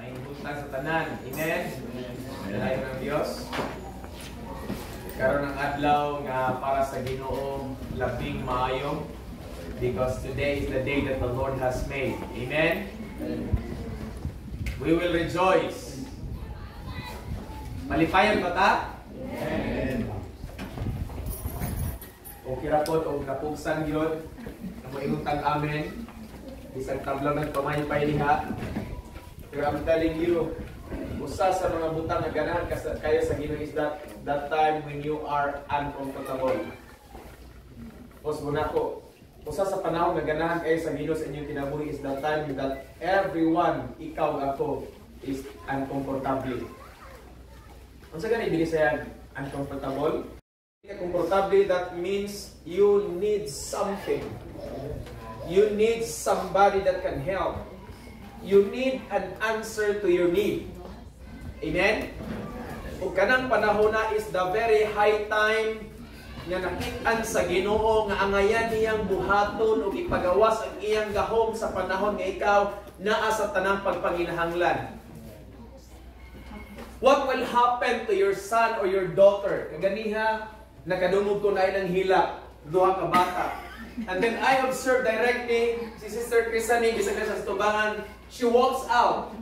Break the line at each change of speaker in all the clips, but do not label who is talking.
May butang sa tanan. Amen? Dalayo ng Diyos. Karon ang adlaw nga para sa Ginoo labing maayo because today is the day that the Lord has made. Amen? We will rejoice. Malipayan ba ta?
Amen.
O kirapot o napugsan yun. Na maingutang amin. Isang tablaw ng pamaypay diha. Pero I'm telling you, usa sa mga butang na ganahan kayo sa Ginoo is that that time when you are uncomfortable. Pos muna ko, usa sa panahon na ganahan kayo sa Ginoo sa inyong kinabuhi is that time that everyone, ikaw ako, is uncomfortable. Unsa gani bilisayan uncomfortable? Uncomfortable that means you need something. You need somebody that can help. You need an answer to your need. Amen? O kanang panahon na is the very high time nga nakitaan sa Ginoo nga angayan iyang buhaton o ipagawas ang iyang gahom sa panahon nga ikaw naa sa tanang pagpanginahanglan. What will happen to your son or your daughter? Ganiha, nakadungog ko na ilang hilak, duha ka bata. And then I observe directly si Sister Crisani, bisag na sa tubangan, she walks out.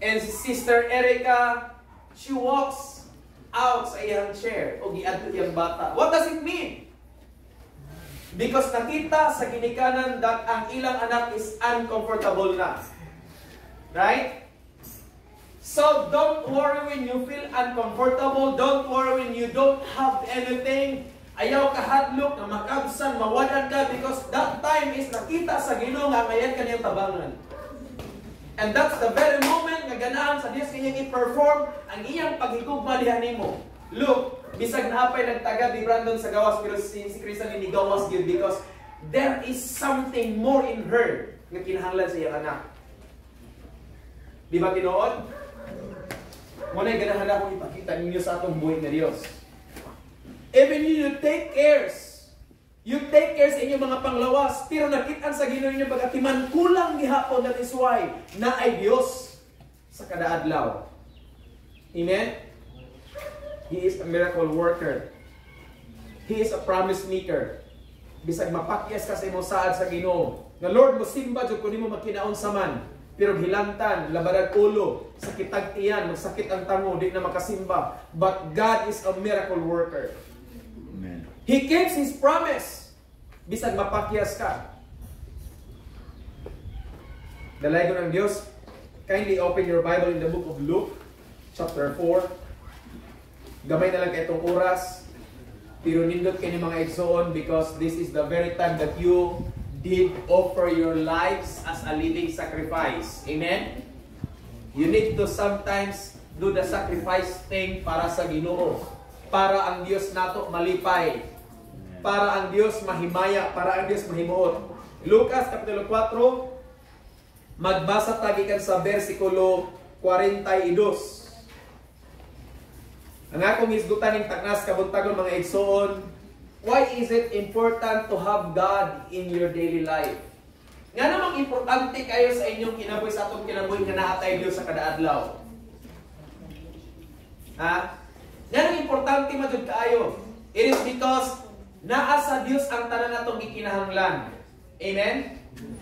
And Sister Erica, she walks out sa iyang chair o giadto iyang bata. What does it mean? Because nakita sa ginikanan that ang ilang anak is uncomfortable na. Right? So don't worry when you feel uncomfortable. Don't worry when you don't have anything. Ayaw ka hadlok na makabsan, mawalan ka because that time is nakita sa Ginoo nga mayan kaniyang tabangan. And that's the very moment nga ganahan sa Dios kanyang i-perform ang iyang paghigugma diha nimo. Look, bisag napay nagtaga ni Brandon sa gawas pero si, si Krista ni gawas gyud because there is something more in her nga kinahanglan sa iyang anak. Di ba tinuod? Muna ganahan akong ipakita ninyo sa atong buhay na Dios. Even you, you take cares. You take care sa inyong mga panglawas. Pero nakitaan sa Ginoo ninyo pagkatiman kulang gihapon that is why na ay Dios sa kada adlaw. Amen? He is a miracle worker. He is a promise maker. Bisag mapakyas ka sa imong saad sa Ginoo. Nga Lord mo simba jud kun nimo magkinaon sa man. Pero hilantan, labadag ulo, sakit ang tiyan, magsakit ang tango, di na makasimba. But God is a miracle worker. He keeps His promise. Bisag mapakyas ka. Dalay ko ng Diyos, kindly open your Bible in the book of Luke, chapter 4. Gamay na lang itong oras. Pero nindot kayo mga igsoon because this is the very time that you did offer your lives as a living sacrifice. Amen? You need to sometimes do the sacrifice thing para sa Ginoo. Para ang Diyos nato malipay. Para ang Diyos mahimaya, para ang Diyos mahimuot. Lucas Kapitulo 4, magbasa tagikan sa versikulo 42. Ang akong isgutan ng taknas kabuntagon mga igsoon, why is it important to have God in your daily life? Nga namang importante kayo sa inyong kinabuhi sa atong kinabuhi nga naatay Dios sa kada adlaw. Ha? Nga namang importante madud kaayo. It is because naa sa Dios ang tanan natong gikinahanglan. Amen?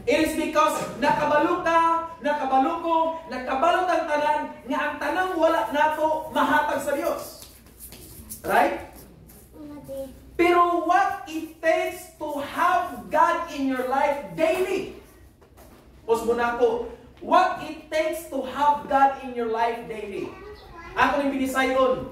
It is because nakabalo ka, nakabalo ko, nakabalot ang tanan, nga ang tanang wala nato mahatag sa Dios. Right? Pero what it takes to have God in your life daily? Pus muna ko, what it takes to have God in your life daily? Ako ni binisayon,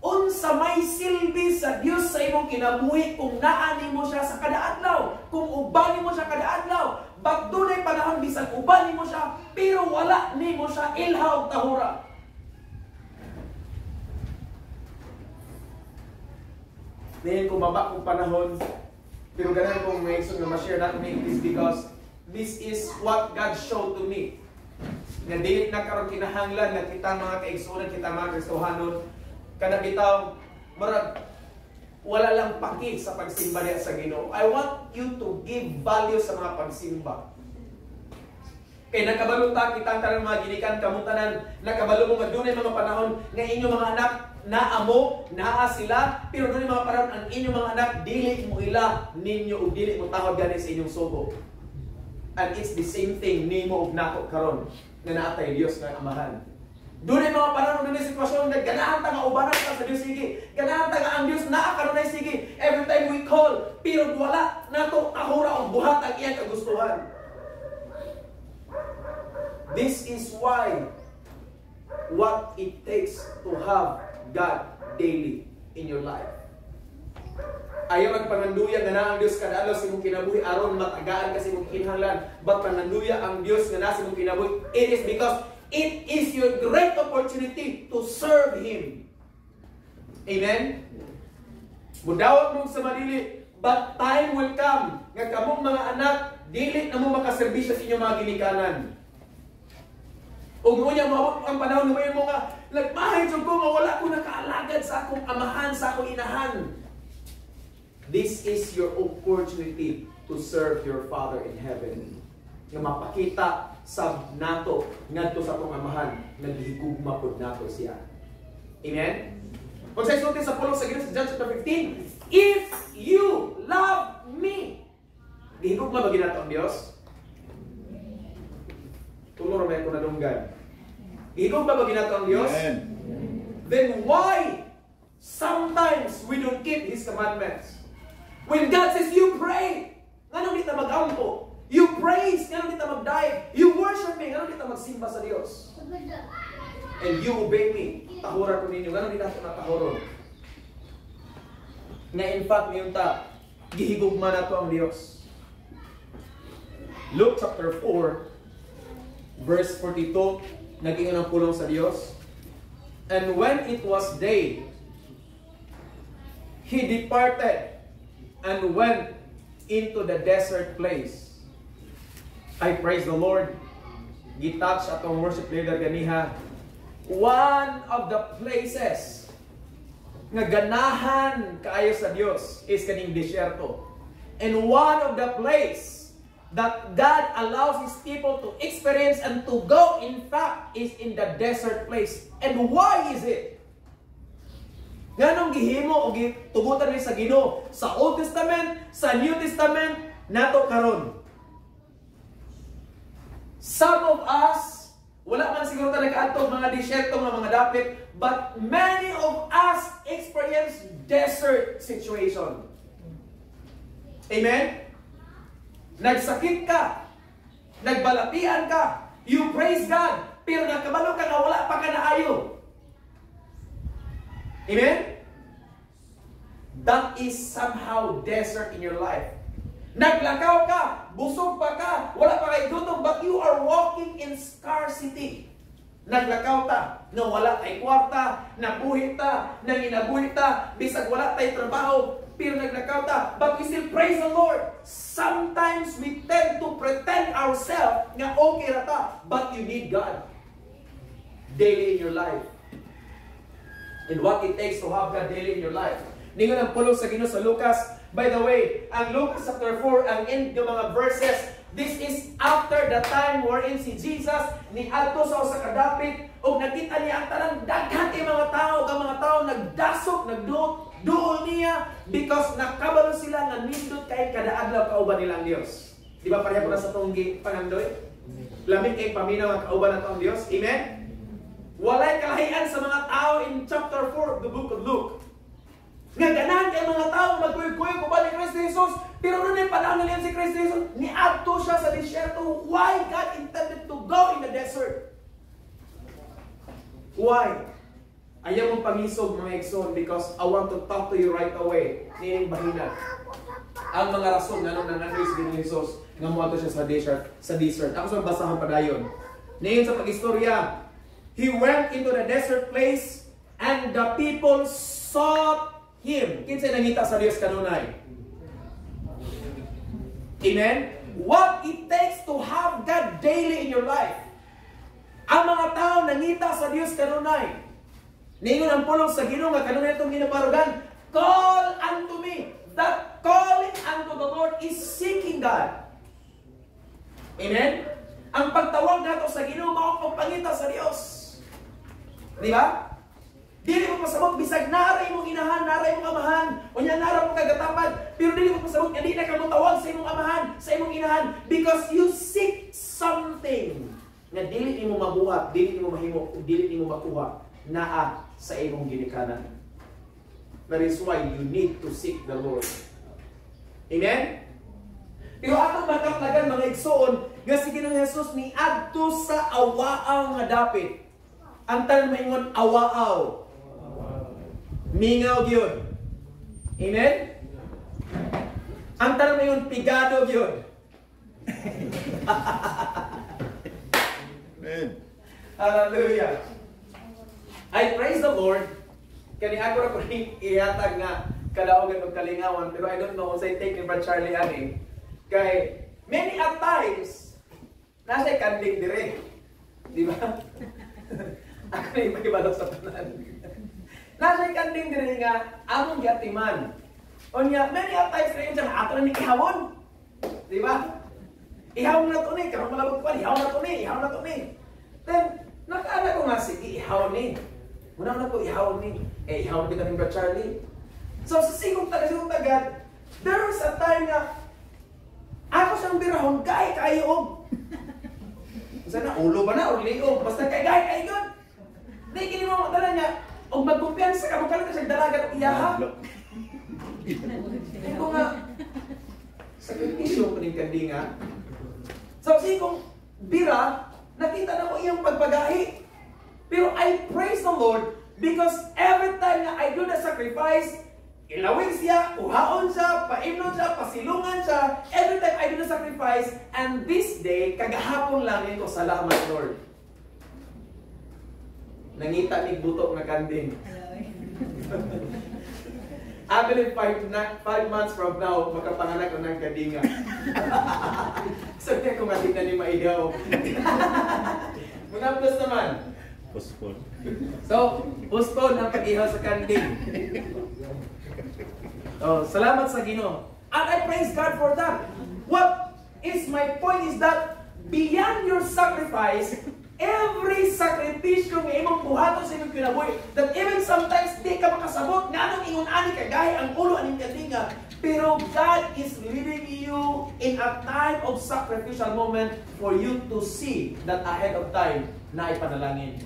unsa may silbi sa Dios sa imong kinabuhi kung naani mo siya sa kada adlaw, kung ubani mo siya kada adlaw, bag dunay panahon bisag ubani mo siya, pero wala nimo siya ilhaw tahura. Ngayon kung baba kong panahon, pero ganun kong may isang na ma-share natin it is because this is what God showed to me. Nga dili na karon kinahanglan nga kita mga kaigsunan, kita mga Kristohanon, kada bitaw murag wala lang paki sa pagsimba niya sa Ginoo. I want you to give value sa mga pagsimba. Kay nakabalong ta kita ang mga ginikan kamutanan, nakabalo mo nga dunay mga panahon nga inyong mga anak naamo, naa sila, pero dunay mga panahon ang inyong mga anak dili mo ila ninyo ug dili mo tawag gani sa inyong sugo. And it's the same thing nimo ug nako karon nga naatay Dios nga amahan. Doon ay mga panahon doon sitwasyon na ganahan ta nga ubanan sa Dios sige. Ganahan ta nga ang Dios naa kanunay sige. Every time we call, pero wala nato kahura og buhat ang iyang kagustuhan. This is why what it takes to have God daily in your life. Ayaw ang panganduya nga na ang Diyos kada adlaw sa imong kinabuhi aron matagaan kasi imong kinahanglan. But panganduya ang Diyos nga nasa imong kinabuhi. It is because it is your great opportunity to serve Him. Amen? Mudawat mo sa madili, but time will come nga kamong mga anak dili na mo makaserbisyo sa inyong mga ginikanan. Ug niya mabot ang panahon nga mo nga nagmahay jud ko nga wala ko nakaalagad sa akong amahan sa akong inahan. This is your opportunity to serve your Father in heaven. Nga mapakita sa nato ngadto sa atong amahan naghigugma pud nato siya. Amen. Kung sa isulti sa pulong sa Ginoo sa John chapter 15, if you love me, gihigugma ba ginato ang Dios? Tulor may ko nadunggan. Gihigugma ba ginato ang Dios?
Amen.
Then why sometimes we don't keep His commandments? When God says you pray, ngano kita magampo? You praise, ngano kita magdive? You worship me, ngano kita magsimba sa Dios? And you obey me, tahura ko ninyo, ngano kita na tahuron? Nga in fact, ngayon ta, gihigugma na to ang Dios. Luke chapter 4, verse 42, naging ang pulong sa Dios. And when it was day, he departed and went into the desert place. I praise the Lord. Gitouch atong worship leader ganiha. One of the places nga ganahan kaayo sa Dios is kaning disyerto. And one of the place that God allows His people to experience and to go, in fact, is in the desert place. And why is it? Ganong gihimo o tugutan ni sa Ginoo sa Old Testament, sa New Testament, nato karon. Some of us, wala man siguro talaga ato mga disyerto nga mga dapit, but many of us experience desert situation. Amen? Nagsakit ka, nagbalapian ka, you praise God, pero nakabalo ka na wala pa ka na ayo. Amen? That is somehow desert in your life. Naglakaw ka, busog pa ka, wala pa kay gutom, but you are walking in scarcity. Naglakaw ta, nga wala tay kwarta, nabuhi ta, nanginabuhi ta, bisag wala tay trabaho, pero naglakaw ta, but we still praise the Lord. Sometimes we tend to pretend ourselves nga okay ra ta, but you need God daily in your life. And what it takes to have God daily in your life. Ningon ang pulong sa Ginoo sa Lucas. By the way, ang Lucas chapter 4, ang end ng mga verses, this is after the time wherein si Jesus ni adto sa usa ka dapit ug nakita niya ang tanang daghan kay mga tao, ang mga tao nagdasok, nagduot, duol niya because nakabalo sila nga nindot kay kada adlaw kauban nila ang Dios. Di ba pareha ko na sa tunggi pangandoy? Lamig kay paminaw ang kauban nato ang Dios. Amen. Walay kalahian sa mga tao in chapter 4 of the book of Luke. Nga ganahan kay mga tao magkuy-kuy ko ba ni Kristo Jesus? Pero noon ay panahon nila si Kristo Jesus, niadto siya sa disyerto. Why God intended to go in the desert? Why? Ayaw mong pangisog mga Exxon because I want to talk to you right away. Nining bahina. Ang mga rason nga nung nananoy si Jesus nga mo siya sa desert, sa desert. Ako sa basahan pa dayon. Niyon sa pag-istorya, He went into the desert place and the people sought Him. Kinsay nangita sa Dios kanunay? Amen? What it takes to have God daily in your life. Ang mga tao nangita sa Dios kanunay. Ningon ang pulong sa Ginoo nga kanunay itong ginabarugan. Call unto me. That calling unto the Lord is seeking God. Amen? Ang pagtawag nato sa Ginoo mao ang pagpangita sa Dios. Di ba? Dili mo pasabot bisag naray mong inahan, naray mong amahan, unya nara mo kagatapad, pero dili mo pasabot nga na ka mo tawag sa imong amahan, sa imong inahan because you seek something nga dili nimo mabuhat, dili nimo mahimo, dili nimo makuha naa sa imong ginikanan. That is why you need to seek the Lord. Amen? Pero atong makatlagan mga igsoon nga si Ginoong Hesus ni adto sa awaaw nga dapit. Ang tanan maingon awaaw. Mingaw gyud. Amen? Ang tanan maingon pigado gyud.
Amen.
Hallelujah. I praise the Lord. Kani ako ra ko ihatag nga kadaogan og kalingawan pero I don't know say take ni Brad Charlie ani. Kay many a times nasa kanding dire. Di ba? ako may balok sa tanan. Nasa kanding dire nga among yatiman. Onya many a times rin siya ato na ni ihawon. Di ba? Ihawon na to ni, karong malabot pa, ihawon na to ni, ihawon na to ni. Then, nakaala ko nga, sige, ihawon ni. Una na ko, ihawon ni. Eh, ihawon din ka ni Brad Charlie. So, sa sigong taga, sigong tagad, there was a time na, ako siyang birahon, gay kayo og. Kasi na, ulo ba na, o liog, basta kay gay kayo. Di, kini mo matala niya, og magkumpiyansa ka, magkalit ka siyang dalagan o iyaha. Ko nga, sakripisyo ko ning kandinga. So, sigong bira, nakita na ko iyang pagpagahi. Pero I praise the Lord because every time na I do the sacrifice, ilawig siya, uhaon siya, paimnon siya, pasilungan siya, every time I do the sacrifice, and this day, kagahapon lang ito, salamat Lord. Nangita ni butok na kanding. I believe five, na, five months from now, makapanganak ng kadinga. so, kaya kung ating na ni maidaw. Mga plus naman.
Postpone.
So, postpone ang pag-ihaw sa kanding. Oh, salamat sa Ginoo. And I praise God for that. What is my point is that beyond your sacrifice, every sakripisyo nga imong buhaton sa imong kinabuhi, that even sometimes di ka makasabot nga anong ingon ani ka gahi ang ulo aning kadinga, pero God is leading you in a time of sacrificial moment for you to see that ahead of time na ipanalangin.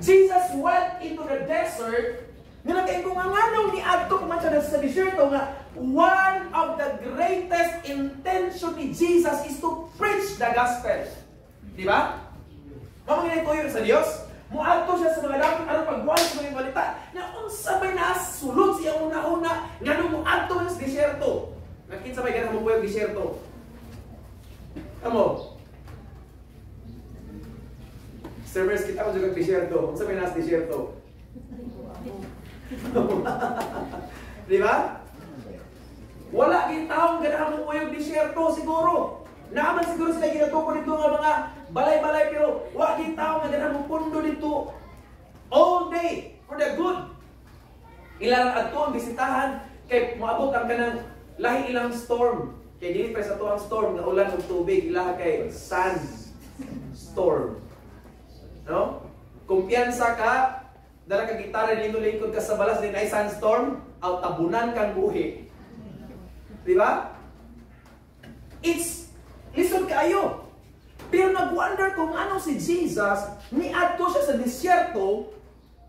Jesus went into the desert nga kay kung ang anong ni adto man siya sa desierto nga one of the greatest intention ni Jesus is to preach the gospel. Di ba? Mamangin tuyo sa Dios. Muadto siya sa mga dapat aron pagbuhay sa mga balita. Na unsa may nasulod siya una-una nganong muadto sa desierto. Nakita may ganang mo desierto. Amo, Servers, kita ko juga desierto. Kung sabi nas desierto. Di ba? Wala gid taong ganahan mo uyog desierto siguro. Naaman siguro sila ginatuko dito nga mga balay-balay pero wa gid taong nga ganahan mo pundo dito all day for the good. Ilang adto ang bisitahan kay moabot ang kanang lahi ilang storm. Kay dili pa sa to ang storm nga ulan ug tubig ilaha kay sand storm. No? Kumpiyansa ka, dala ka gitara lingkod-lingkod ka sa balas din ay sandstorm, aw tabunan kang buhi. Di ba? It's listen kayo. Pero nag-wonder kung ano si Jesus, ni adto siya sa disyerto,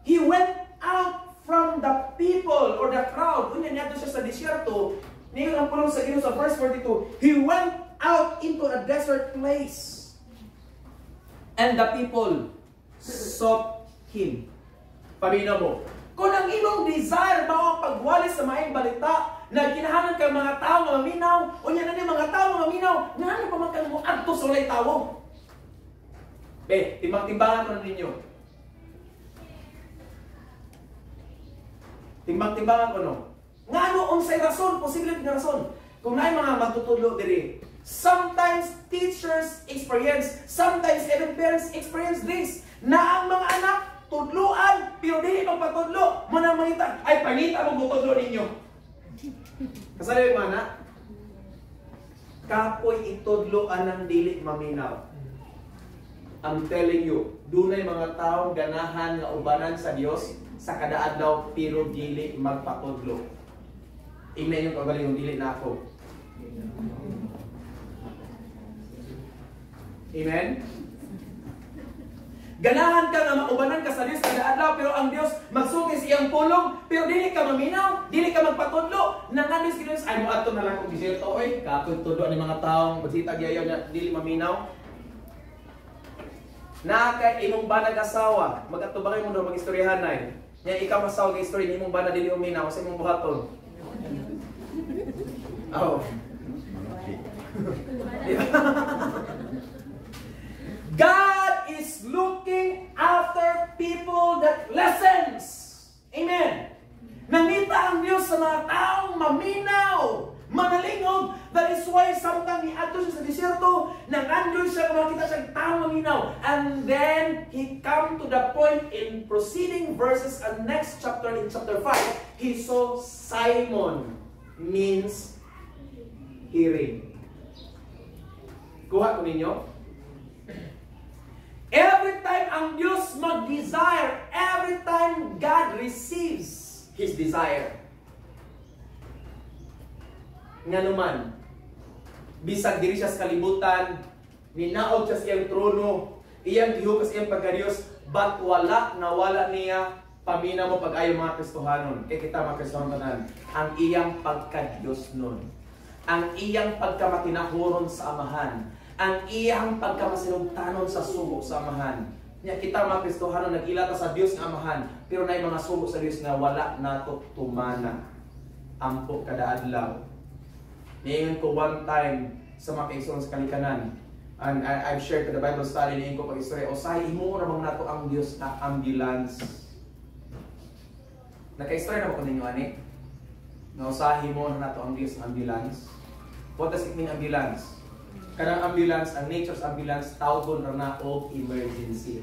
he went out from the people or the crowd. Unya niya siya sa disyerto, niyo ang pulong sa Ginoo sa verse 42, he went out into a desert place. And the people sought Him. Pamina mo. Kung ang imong desire mao ang pagwali sa maayong balita, na kinahanglan ka mga tao nga maminaw, o yan na ni mga tao nga maminaw, nga pa man ka mo adto sa walay tao. Be, timbang-timbangan na ninyo. Timbang-timbangan ko no. Nga ano unsay rason, posible nga rason. Kung naay mga magtutudlo diri, sometimes teachers experience, sometimes even parents experience this, na ang mga anak tudluan, pero dili magpatudlo. Mo na mangita, ay pangita mo tutudlo ninyo. Kasali yung mana? kapoy itudloan ng dili maminaw. I'm telling you, dunay mga taong ganahan nga ubanan sa Dios sa kada adlaw pero dili magpatudlo. Amen yung kagaling yung dili na ako. Amen? Ganahan ka nga maubanan ka sa Dios kada adlaw pero ang Dios magsugi sa iyang pulong pero dili ka maminaw, dili ka magpatudlo. Nanganis Dios ay mo adto na lang kog diserto oy, kapon tudlo ni mga taong magsita giyaw na dili maminaw. Na kay imong ba nag-asawa, magatubangay mo do magistoryahan nay. Nya ikaw masaw nga istorya nimong ba na dili uminaw sa imong buhaton. Oh. God is looking after people that listens. Amen. Nangita ang Diyos sa mga taong maminaw, manalingog. That is why samtang niadto siya sa desierto, nangandun siya makita siya taong maminaw. And then, he come to the point in proceeding verses and next chapter, in chapter 5, he saw Simon means hearing. Kuha ko ninyo. Every time ang Diyos mag-desire, every time God receives His desire. Nga naman, bisag diri siya sa kalibutan, ninaog siya sa iyang trono, iyang gihugas sa iyang pagka-Diyos, but wala na wala niya pamina mo pag-ayo mga Kristohanon. Kaya kita mga Kristohanon ang iyang pagka-Diyos nun. Ang iyang pagkamatinahuron sa Amahan ang iyang pagkamasinugtanon sa sugo sa amahan. Nya kita mga Kristohano nagilata sa Dios nga amahan, pero nay mga sugo sa Dios nga wala nato tumana. Ampo kada adlaw. Niingon ko one time sa mga kaigsoon sa kalikanan, and I, I've shared to the Bible study niingon ko pag istorya, usahay imo ra mga nato ang Dios na ambulance. Naka-istorya na ba ko ninyo ani? Nga usahay mo na nato ang Dios na ambulance. What does it mean ambulance? Kanang ambulance, ang nature's ambulance, tawgon ra na og emergency.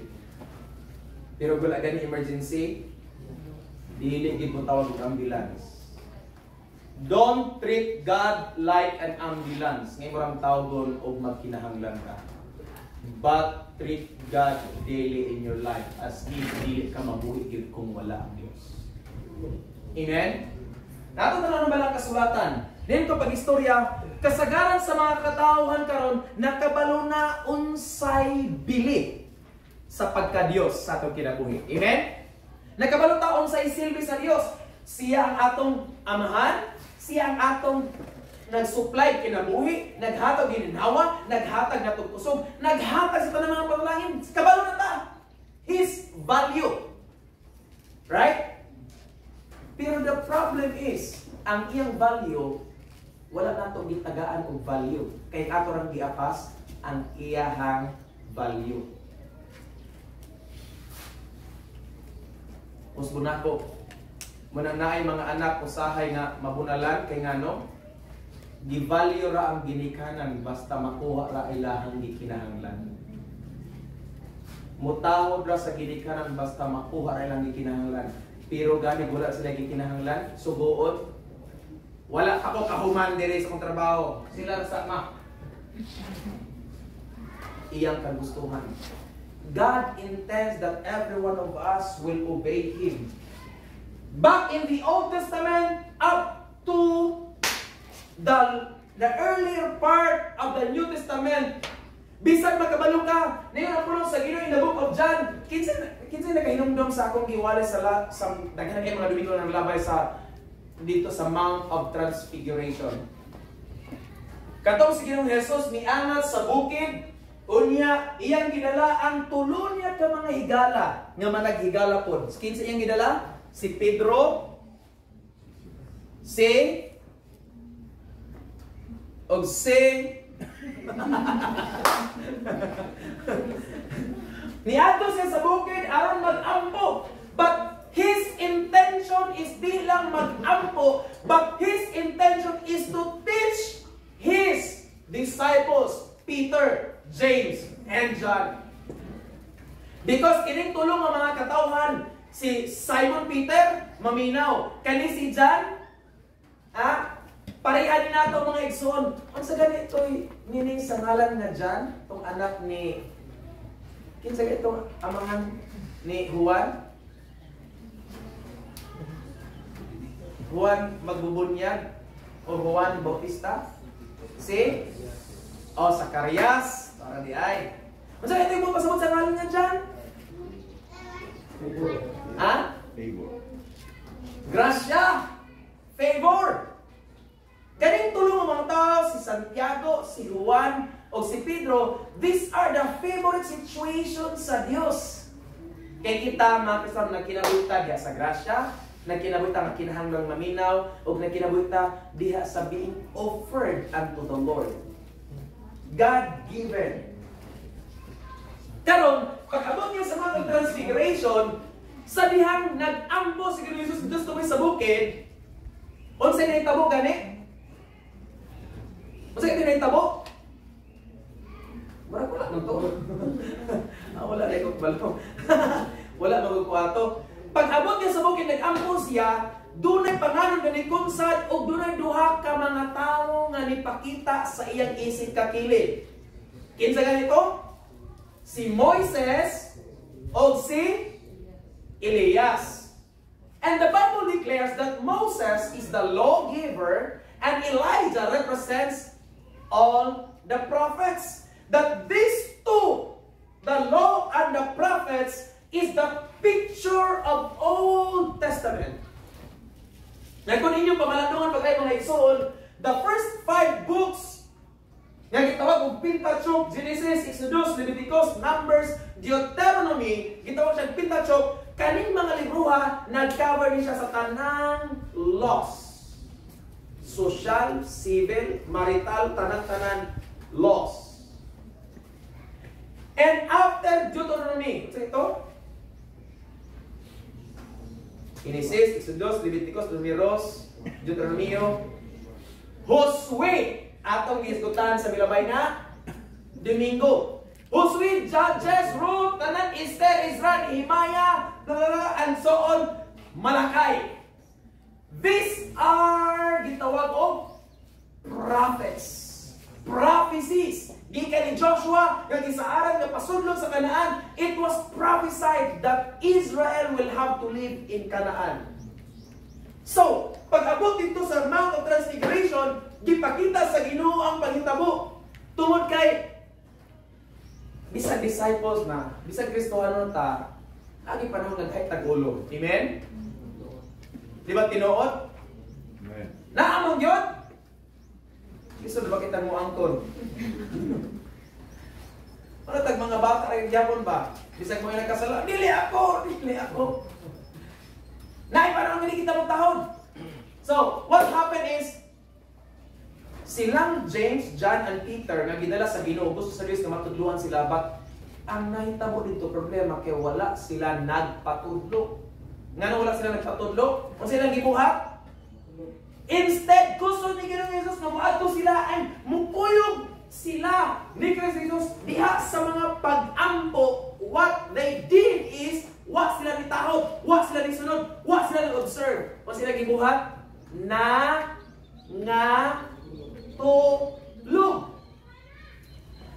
Pero kung gani emergency, dili gid mo tawag og ambulance. Don't treat God like an ambulance. Ngayon mo rang tawgon og magkinahanglan ka. But treat God daily in your life as if dili ka mabuhi gid kung wala ang Dios. Amen? Nato na lang ba lang kasulatan? Dito pag istorya, kasagaran sa mga katauhan karon nakabalo na unsay bili sa pagka-Dios sa atong kinabuhi. Amen? Nakabalo ta unsay silbi sa Dios. Siya ang atong amahan, siya ang atong nag-supply kinabuhi, naghatag gininawa, naghatag na kusog, naghatag sa tanang mga panalangin. Kabalo na ta. His value. Right? Pero the problem is, ang iyang value wala nato gitagaan og value kay ato rang giapas ang iyahang value Usbon ako Muna naay mga anak usahay nga mabunalan kay ngano gi-value ra ang ginikanan basta makuha ra ilahang gikinahanglan. Mutahod ra sa ginikanan basta makuha ra ilang gikinahanglan. Pero gani wala sila gikinahanglan, sugood wala ako kahuman dire sa kong trabaho. Sila sa ma. Iyang kagustuhan. God intends that every one of us will obey Him. Back in the Old Testament, up to the, the earlier part of the New Testament, Bisag magkabalo ka, ngayon ang sa Ginoo in the book of John, kinsa kinsa nakahinumdom sa akong giwala sa la, sa daghan kay mga Domingo nang labay sa dito sa Mount of Transfiguration. Katong si Ginoong Jesus miangat sa bukid unya iyang gidala ang tulo niya ka mga higala nga managhigala pod. Kinsa iyang gidala? Si Pedro, si og si Niadto siya sa bukid aron mag-ampo. But His intention is di lang mag-ampo, but His intention is to teach His disciples, Peter, James, and John. Because kining tulong ang mga katawhan, si Simon Peter, maminaw. Kani si John, ha? Parehan na nato mga igsoon. Ang sa ganito nining sa ngalan nga Jan, tong anak ni kinsa itong amahan ni Juan? Juan Magbubunyag o Juan Bautista? Si o Zacarias, para di ay. Unsa ito yung pasabot sa ngalan nga Jan? Ha?
Favor.
Gracia! Favor! Kaning tulong ang mga tao, si Santiago, si Juan, o si Pedro, these are the favorite situations sa Dios. Kaya kita, mga kasama, nagkinabuta diha sa grasya, nagkinabuta nga kinahanglang maminaw, o nagkinabuta diha sa being offered unto the Lord. God-given. Karon, pag-abot niya sa mga transfiguration, sa dihang nag-ambo si Jesus may sa bukid, unsay na itabo gani? Unsay na itabo? Wala wala man to. ah, wala na ikot balong. wala magkukwato. Pag abot niya sa bukid, nag-ambo siya, dunay pangalan gani kunsad o dunay duha ka mga tawo nga nipakita sa iyang isip kakilid. Kinsa ganito? Si Moises o si Elias. And the Bible declares that Moses is the lawgiver and Elijah represents all the prophets. That these two, the law and the prophets, is the picture of Old Testament. Nga kung inyong pamalandungan pag ay mga igsoon, the first five books nga gitawag og Pentateuch, Genesis, Exodus, Leviticus, Numbers, Deuteronomy, gitawag siyang Pentateuch, kaning mga libruha nag-cover ni siya sa tanang laws. Social, civil, marital, tanang-tanan laws. And after Deuteronomy, ito, Genesis, Exodus, Leviticus, Numeros, Deuteronomio, Josue, atong gisgutan sa milabay na Domingo. Josue, Judges, Ruth, Tanan, Esther, Israel, Nehemiah, and so on, Malakay. These are gitawag og prophets. Prophecies. Gikan ni Joshua, nga gisaaran nga pasudlog sa Kanaan, it was prophesied that Israel will have to live in Canaan. So, pag abot dito sa Mount of Transfiguration, gipakita sa Ginoo ang panghitabo. Tungod kay bisag disciples na, bisag Kristohano ta, lagi panahon naghay tagulo. Amen? Di ba tinuod?
Amen.
Naamong yun? Gusto na ba kita mo angkon? Ano tag mga bata rin gyapon ba? Bisag mo yung nagkasala, dili ako, dili ako. Naay pa naman kita mong tahon. So, what happened is, silang James, John, and Peter nga gidala sa Ginoo gusto sa Dios nga matudluan sila but ang nahitabo dito problema kay wala sila nagpatudlo. Nga wala sila nagpatudlo? Kung sila gibuhat? Instead, gusto ni Ginoong Jesus na maadto sila ay mukuyog sila ni Kristo Jesus diha sa mga pag-ampo. What they did is, wa sila nitahod, wa sila nisunod, wa sila nag-observe. Wa sila gibuhat na nga tulog.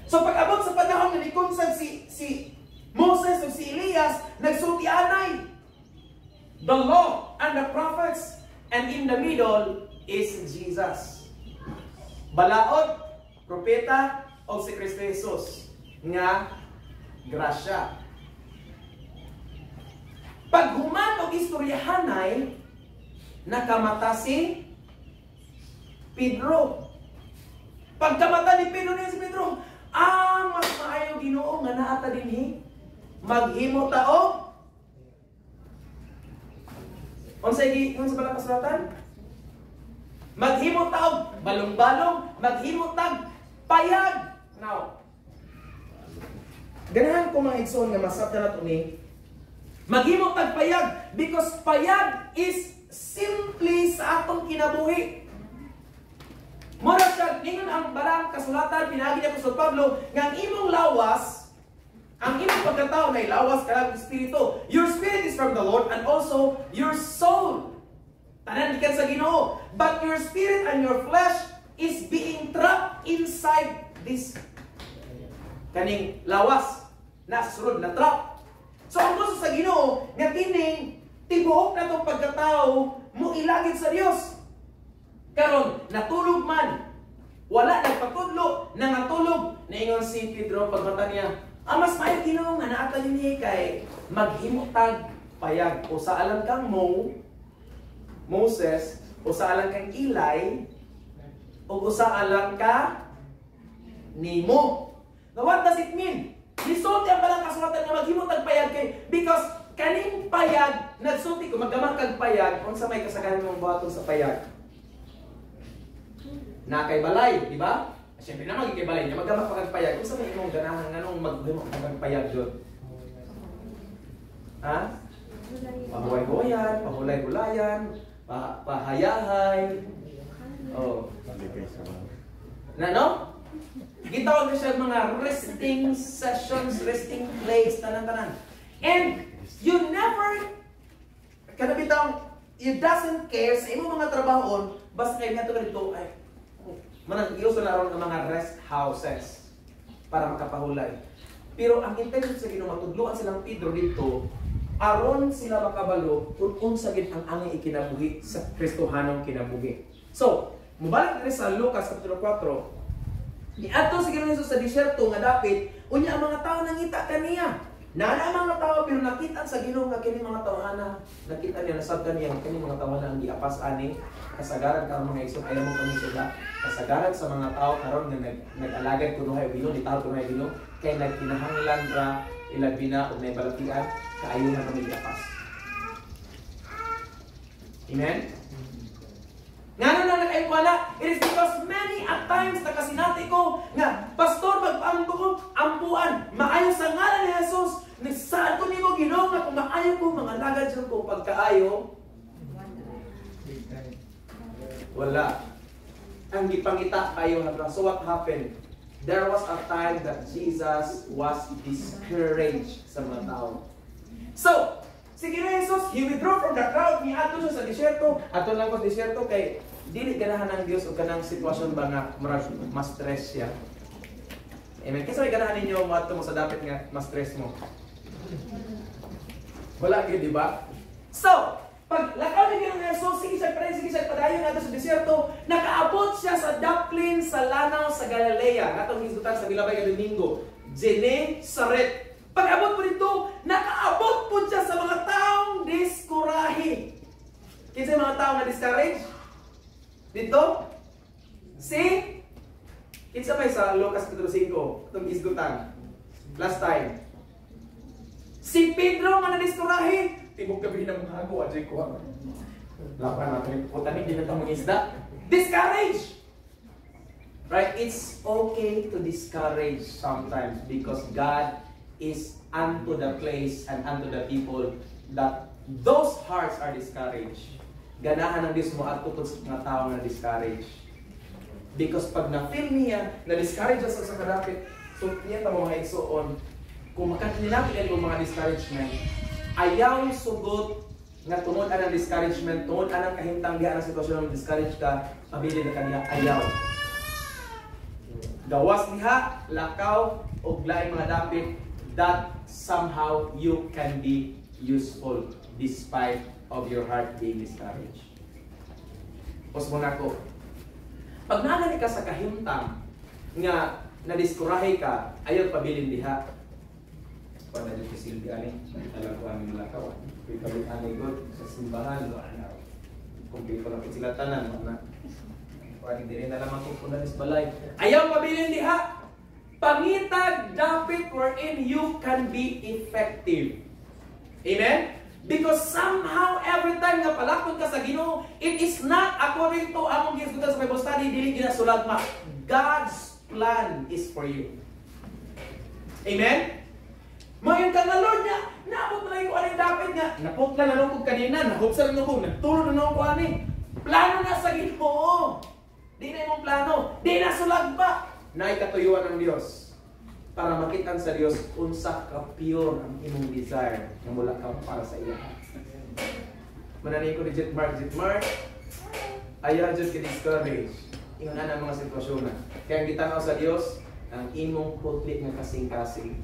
So pag abot sa panahon nga nikonsag si si Moses o si Elias, nagsultianay the law and the prophets And in the middle is Jesus. Balaod, propeta, o si Kristo Jesus. Nga, grasya. Pag human o istoryahanay, nakamata si Pedro. Pagkamata ni Pedro niya si Pedro, ang mas maayo ginoo nga naata dinhi maghimo tao Unsay gi unsa bala kasulatan? Maghimo tag balong-balong, maghimo tag payag. Now, ganahan ko mga igsoon nga masabta nato ni maghimo tag payag because payag is simply sa atong kinabuhi. Mura siya, ningon ang barang kasulatan, pinagi niya Apostol Pablo, nga imong lawas, ang imong pagkatao na lawas ka lang espiritu. Your spirit is from the Lord and also your soul. Tanan gikan sa Ginoo. But your spirit and your flesh is being trapped inside this kaning lawas na sulod na trap. So ang gusto sa Ginoo nga kining tibuok na tong pagkatao mo ilagid sa Dios. Karon natulog man wala nagpatudlo, nangatulog. Naingon si Pedro pagmata niya, ah, mas mayo Ginoo nga naa ni kay maghimutag payag o sa alam kang Mo, Moses, o sa alam kang Eli, o sa alam ka nimo. Now what does it mean? Gisulti ang balang kasulatan nga maghimutag payag kay because kaning payag nagsulti ko magdamag kag payag unsa may kasagaran mong buhaton sa payag na kay balay, di ba? Siyempre na magiging balay niya, magdamag pa kag payag. Kung sa may imong ganahan, anong maghimo ka kag payag doon? Ha? Pahuway-huwayan, pahulay-hulayan, pa pahayahay. Oh. Na no? Gitawag na siya mga resting sessions, resting place, tanan-tanan. And you never, kada bitang, you doesn't care sa imong mga trabahon, basta kayo nga ito ay, manang iuso na ron ang mga rest houses para makapahulay. Pero ang intention sa Ginoo matudluan silang Pedro dito aron sila makabalo kung unsa gid ang angay ikinabuhi sa Kristohanong kinabuhi. So, mubalik diri sa Lucas kapitulo 4. Ni ato si Hesus sa disyerto nga dapit, unya ang mga tao nangita kaniya. Ang mga tao pero nakita sa Ginoo nga kini mga tawhana, nakita niya nasabtan niya kini mga tawhana ang giapas ani kasagaran karon mga igsoon ayaw mo kami sila kasagaran sa mga tao karon nga nag nag-alagad kuno hay Ginoo ni tao kuno hay Ginoo kay nagkinahanglan ra ilang bina ug may balatian kaayo na kami giapas. Amen? Nga na ay wala. It is because many at times nakasinati ko nga, Pastor, magpaampo ko, ampuan. Maayo sa ngalan ni Jesus. Nagsaan ko nimo Ginoo nga kung ko, mga lagad siya ko pagkaayo. Wala. Ang gipangita kayo na So what happened? There was a time that Jesus was discouraged sa mga tao. So, Si Jesus, He withdrew from the crowd, ni ato sa disyerto, ato lang ko disyerto kay dili ganahan ng Dios o kanang sitwasyon ba nga mas stress siya. Amen. Kasi may ganahan ninyo mo mo sa dapat nga mas stress mo. Wala gyud di ba? So, pag lakaw ni Ginoong Jesus, sige siya pare, sige siya padayon nato sa disyerto, nakaabot siya sa Dublin sa lanaw sa Galilea. Natong hisutan sa Bilabay nga Domingo, Genesaret. Pag abot po dito, nakaabot po siya sa mga taong diskurahi. Kinsa mga taong na discourage? Dito? Si? Kinsa may sa Lucas 5, itong isgutan. Last time. Si Pedro nga na diskurahi. Tibok gabi ng mga hago, adjay ko. Lapan natin yung putanik, di na itong isda. Discourage! Right? It's okay to discourage sometimes because God is unto the place and unto the people that those hearts are discouraged. Ganahan ng Diyos mo at tukod sa mga tao na discouraged. Because pag na-feel niya, na-discourage sa sa kadapit, so niya mga igsuon, kung makakinilapit ang mga discouragement, ayaw sugot nga tungod anang discouragement, tungod anang kahintanggihan ang sitwasyon ng discourage ka, pabili na kaniya ayaw. Gawas niha, lakaw, o laing mga dapit, that somehow you can be useful despite of your heart being discouraged. Pos mo na ko. Pag nagani ka sa kahimtang nga nadiskurahe ka, ayaw pabilin diha. Na dito silbi ani, alam ko ang lakaw. Kung kabit ani God sa simbahan, ano, kung ko na sila tanan, na. Kung hindi rin na naman kung punalis balay. Ayaw pabilin diha. Pangitag dapat wherein you can be effective. Amen? Because somehow, every time nga palakon ka sa Ginoo, it is not according to among gisgutan sa Bible study, dili ginasulat ma. God's plan is for you. Amen? Mayon ka nga, Lord, nga, naabot na ko anong dapat nga. Naputla na lang ko kanina, nahubsa na ko, nagtulo na ko ani. Plano na sa Ginoo. Di na imong plano. Di na sulag ba? Na ikatuyuan ng Diyos para makitan sa Dios unsa ka pure ang imong desire nga mula ka para sa iya. manani ko ni Jet Mark, Jet Mark, ayaw dyan ka discourage. Ingon na mga sitwasyon na. Kaya ang sa Dios, ang imong putlit nga kasing-kasing.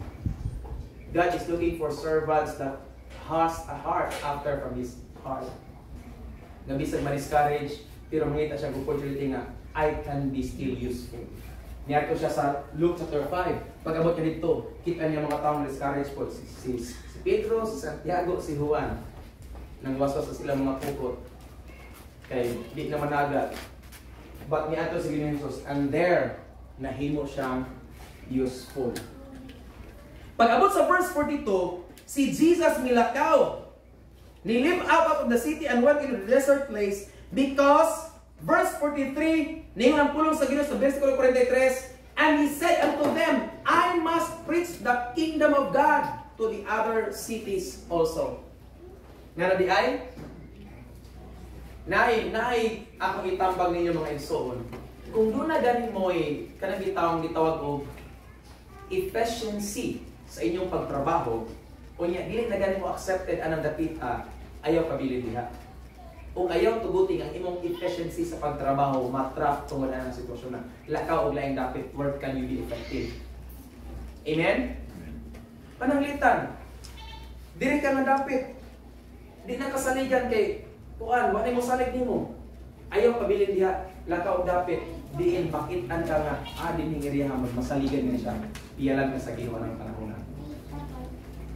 God is looking for servants that has a heart after from His heart. Nga bisag ma-discourage, pero mangita siya opportunity nga, I can be still useful. Niya ko siya sa Luke chapter 5. Pag abot niya dito, kita niya mga taong discouraged po. Si, si, si Pedro, si Santiago, si Juan. Nang waswas sa silang mga pukot. Kay di na managat. But niya si Jesus, and there, nahimo siyang useful. Pag abot sa verse 42, si Jesus milakaw. Ni live out of the city and went into the desert place because verse 43, ningon ang pulong sa Ginoo sa versikulo 43, and he said unto them, I must preach the kingdom of God to the other cities also. Nga na di ay? Naay, naay ako itambag ninyo mga igsoon. Kung doon na ganin mo eh, kanang gitawang gitawag og efficiency sa inyong pagtrabaho, unya dili na ganin mo accepted anang dapita, ayaw kabilin diha. O ayaw tuguting ang imong efficiency sa pagtrabaho, matrap tungod na ang sitwasyon na. Lakaw og laing dapit, where can you be effective? Amen? Pananglitan. Dili ka nga dapit. Di na kasaligan kay kuan, wa mo salig nimo. Ayaw pabilin diha, lakaw dapit. Diin bakitan ka nga, ah dinhi iriya mo masaligan nga siya. Iyalag na sa ginawa ng panahon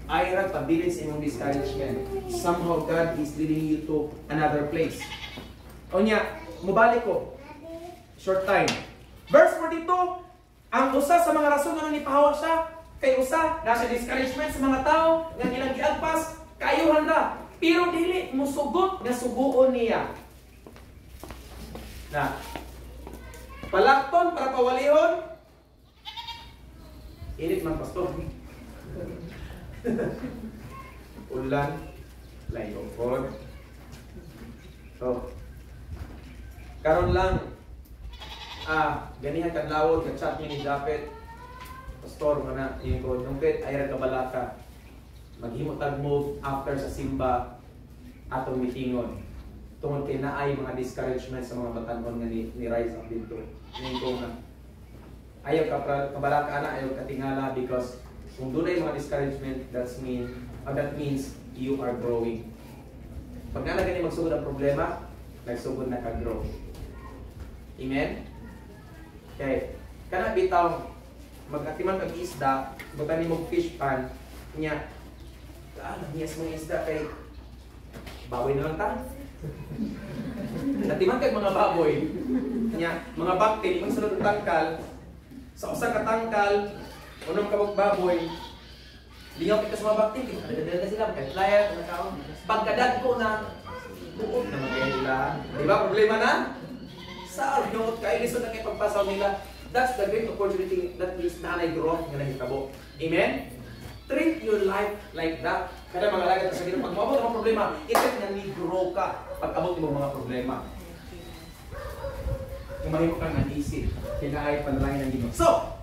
ayaw pabilin sa imong discouragement. Somehow God is leading you to another place. O niya, mubalik ko. Short time. Verse 42, ang usa sa mga rason nga nipahawa siya, kay usa, nasa discouragement sa mga tao, nga ilang giagpas, kayuhan na. Pero dili, musugot nga suguon niya. Na, palakton para pawalihon, init man pastor. Ulan, layong pod. So, karon lang, ah, ganihan kadlawod, ka-chat niya ni Japet, Pastor, mana, yung ko, yung pet, ayra ka balaka. Maghimo tag move after sa simba atong mitingon. Tungod kay naay mga discouragement sa mga batanon nga ni, ni Rise up dito. Yung ko na, ayaw ka kabalaka ana, ayaw ka tingala because kung doon ay mga discouragement, that's mean, uh, that means you are growing. Pag nalagay niya magsugod ang problema, nagsugod na ka-grow. Amen? Okay. Kana bitaw, magatiman kag isda, butan mo fish pan, niya, ah, sa mga isda kay baboy na lang ta. Natiman kag mga baboy, niya, mga bakti, imong sunod tangkal, sa usa ka tangkal, Unang kabog baboy, lingaw kita sa mga bakti, kadadala sila, magka-flyer, kumakaon. Pagkadad ko na, buot na magkaya nila. Di ba? Problema na? Sa lingaw ka, ilisod na kayo pagpasaw nila. That's the great opportunity that is nanay growth nga nahitabo. Amen? Treat your life like that. Kada mga lagat sa Ginoo, pag mabot ang problema, isip na ni grow ka pag abot mo mga problema. Kung mahimo kang nanisip, kinaay panalangin ng Ginoo. So,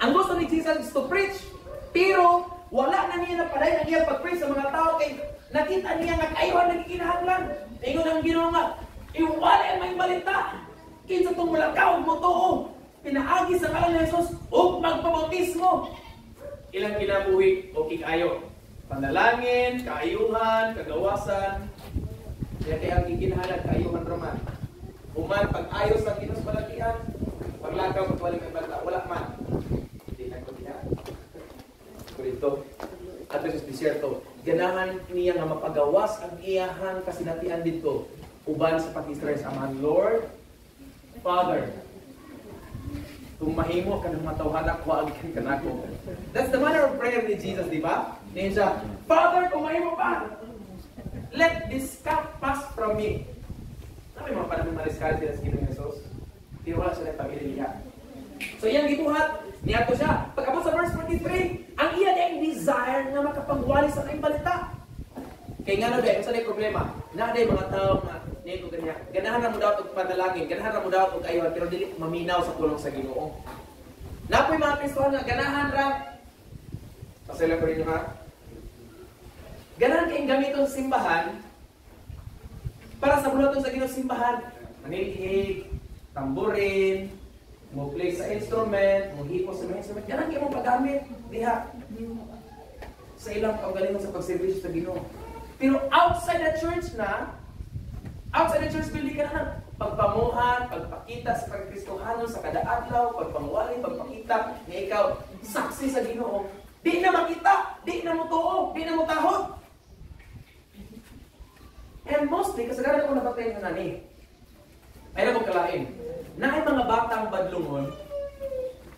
ang gusto ni Jesus is to preach. Pero wala na niya napaday na niya pag-preach sa mga tao kay nakita niya nga kayuhan nagkinahanglan. Ingon ang Ginoo nga, iwala ang may balita. Kinsa tong mulakaw mo to. Pinaagi sa kalan ni Jesus ug magpabautismo. Ilang kinabuhi okay kayo. Panalangin, kaayuhan, kagawasan. Kaya kaya ang gikinahanglan kaayuhan raman. Human pag-ayos sa kinos palakian, paglakaw magwali kay balita, wala man dito at sa disyerto ganahan niya nga mapagawas ang iyahan kasinatian dito uban sa pag-Israel sa amahan Lord Father. Kung mahimo ka ng matawhanak wag kan kanako. That's the manner of prayer ni Jesus di ba? Niya siya Father kung mahimo pa let this cup pass from me. Sabi mga panahon mariskal sila sa Ginong Jesus? Pero wala sila pamilya niya. So yan gibuhat niya to siya. Pagkabot sa verse 43 ang iya din desire na makapangwali sa kayong balita. Kaya nga na dahil, sa problema, na dahil mga tao na niya ko ganyan, ganahan na mo daw og panalangin, ganahan na mo daw og ayuhan, pero dili maminaw sa tulong sa Ginoo. Napoy mga Kristohan nga, ganahan ra, pasala ko rin ha, ganahan kayong gamiton simbahan, Para sa bulaton sa Ginoo simbahan, nanilihig, tamburin, mo play sa instrument, mo hipo sa mga instrument, ganang mo paggamit diha sa ilang kaugalingon sa pagserbisyo sa Ginoo. Pero outside the church na, outside the church building ka na pagpamuhan, pagpakita sa pagkristohanon sa kada adlaw, pagpanguwali, pagpakita nga ikaw saksi sa Ginoo. Di na makita, di na mo tuo, di na mo tahod. And mostly, kasagaran ako napatay na nani. Ay na kalain. Na ay mga batang badlungon,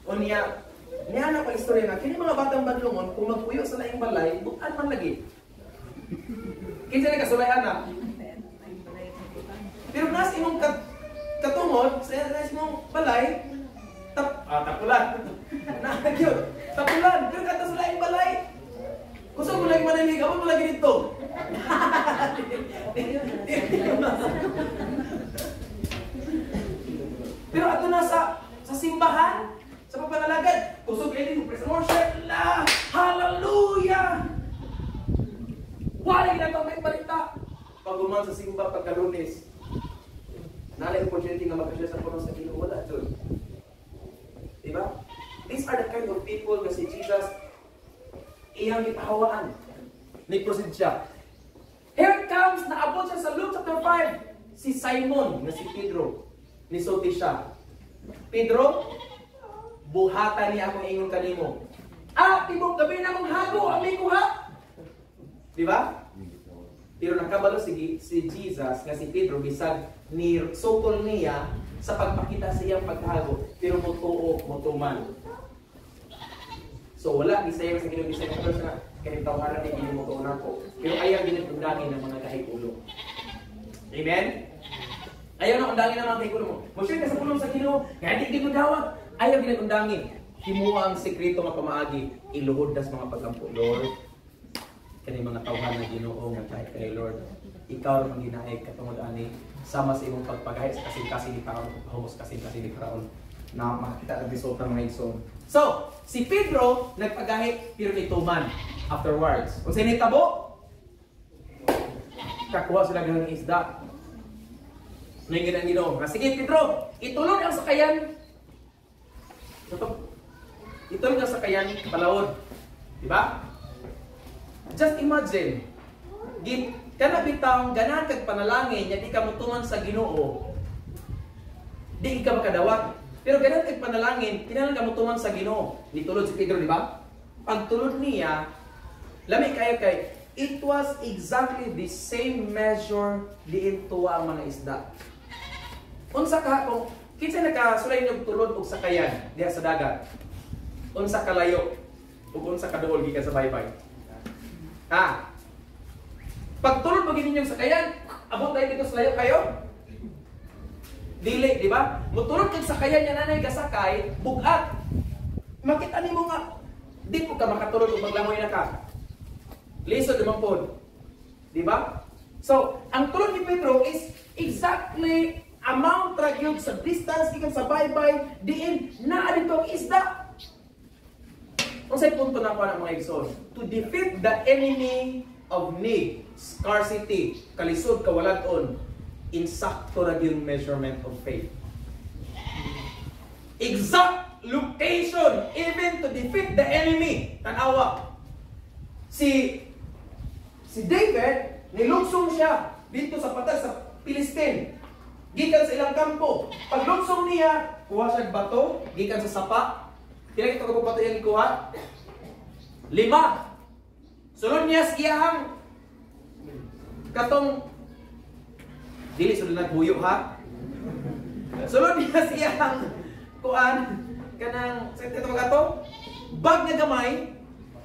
o niya, niya na pa istorya na, kini mga batang badlungon, kung magpuyo sa laing balay, bukan man lagi. Kinsa na kasulayan na. Pero nas imong kat katungod sa nas imong balay, tap ah, tapulan. na yun. Tapulan. Pero kata sa laing balay. Gusto mo lagi manalig, ako mo lagi dito. Pero ato na sa sa simbahan, sa pagpanalagad, kusog kayo din, praise the worship, la, hallelujah! Wala ginagawa may balita. Pag uman sa simba pagkalunes, nalay opportunity nga magkasya sa puno sa Ginoo wala dun. Diba? These are the kind of people nga si Jesus iyang ipahawaan. Nag-proceed siya. Here comes, naabot siya sa Luke chapter 5, si Simon, na si Pedro. Nisulti siya. Pedro, buhatan niya akong ingon kanimo. Ah, tibok gabi na mong hago, ang may kuha. Di ba? Pero nakabalo si, si Jesus nga si Pedro bisag ni sukol niya sa pagpakita sa iyang paghago pero mutuo mutuman. So wala ni sayo sa Ginoo bisag nga sa kani tawaran ni Ginoo mutuo nako. Pero ayaw ginagundangin ng mga kahigulo. Amen. Ayaw na undangin ng mga kahigulo mo. Mo ka sa pulong sa Ginoo, nga di gyud dawat. Ayaw ginagundangin. Himuha ang sekreto nga pamaagi iluhod das mga pagampo. Lord, kani mga tawhan na Ginoo nga kahit kay Lord ikaw ang ginaay katungod ani sama sa imong pagpagahit sa kasing-kasing ni Paraon humos kasing-kasing ni Paraon na makita ang resulta mga igsoon. So, si Pedro nagpagahit pero nituman afterwards. Kung sino tabo, kakuha sila ng isda. Ngayon ang Ginoo. Sige Pedro, itulod ang sakayan. Itulod ang sakayan palawod. Di ba? Just imagine, git kana bitaw ganan kag panalangin nya di ka mutuman sa Ginoo. Di ka makadawat. Pero ganan kag panalangin, kinahanglan ka mutuman sa Ginoo. Nitulod si Pedro, di ba? Pagtulod niya, lami kayo kay it was exactly the same measure diin tuwa ang mga isda. Unsa ka kung kinsa nakasulay niyog tulod og sakayan diha sa dagat? Unsa kalayo? Ug unsa kaduol gikan sa baybay? Ha? Pagtulog pag ninyong sakayan, abot tayo dito sa layo kayo? Dili, di ba? Mutulog kag sakayan niya nanay kasakay, bugat. Makita nimo nga, di po ka makatulog kung maglangoy na ka. Lisod naman po. Di ba? So, ang tulog ni Pedro is exactly amount ra gyud sa distance gikan sa baybay diin naa dito ang isda. Unsay punto na ko ng mga igsoon? To defeat the enemy of need, scarcity, kalisod, kawalagon, insakto na yung measurement of faith. Exact location, even to defeat the enemy. Tanawa. Si si David, nilugsong siya dito sa patag sa Palestine. Gikan sa ilang kampo. Paglugsong niya, kuha siya bato, gikan sa sapa. Kaya ito ka bato yung kuha? Lima. Sunod niya siyahang katong dili sunod nagbuyo ha. Sunod niya siyahang kuan kanang sa ito mga to bag nga gamay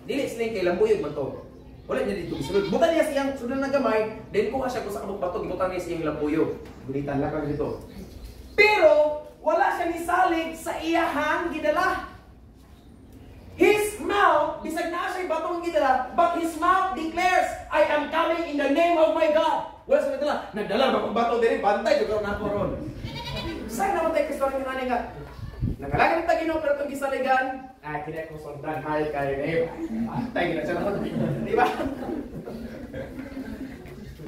dili sila kay lambuyog man to. Wala niya dito gisulod. Butan niya siyang sunod na gamay, then kuha siya ko sa kabog bato, gibutan niya siyang lambuyog. Gulitan lang kami dito. Pero wala siya nisalig sa iyahang gidala. His mouth, bisag na siya batong gidala, but his mouth declares, I am coming in the name of my God. Wala sa nagdala, nagdala ba kung bato din, bantay, siguro na po ron. Saan naman tayo kastorya ng nanay nga? Nakalagay ng tagino, pero itong gisaligan, ah, kina ko sundan, mahal kayo na yun. Bantay, gina siya naman. Di ba?